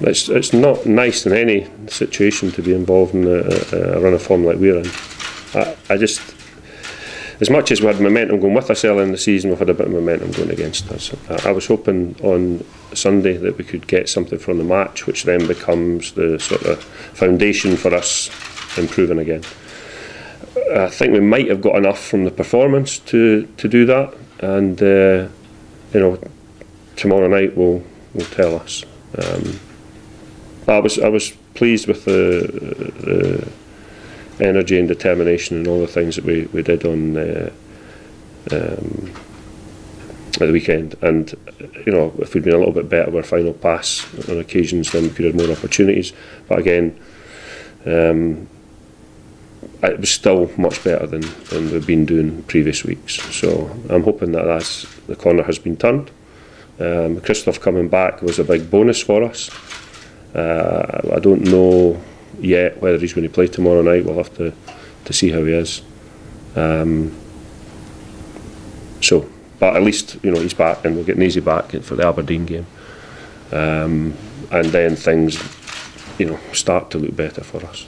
it's it's not nice in any situation to be involved in a, a run of form like we're in. I, I just, as much as we had momentum going with us early in the season, we've had a bit of momentum going against us. I, I was hoping on Sunday that we could get something from the match, which then becomes the sort of foundation for us improving again. I think we might have got enough from the performance to, to do that, and uh, you know, tomorrow night will will tell us. Um, I was I was pleased with the, the energy and determination and all the things that we, we did on uh, um, at the weekend. And you know, if we'd been a little bit better with our final pass on occasions, then we could have more opportunities. But again. Um, it was still much better than, than we've been doing previous weeks. So I'm hoping that that's, the corner has been turned. Um, Christophe coming back was a big bonus for us. Uh, I don't know yet whether he's going to play tomorrow night. We'll have to, to see how he is. Um, so, but at least you know he's back, and we'll get Nazy back for the Aberdeen game, um, and then things, you know, start to look better for us.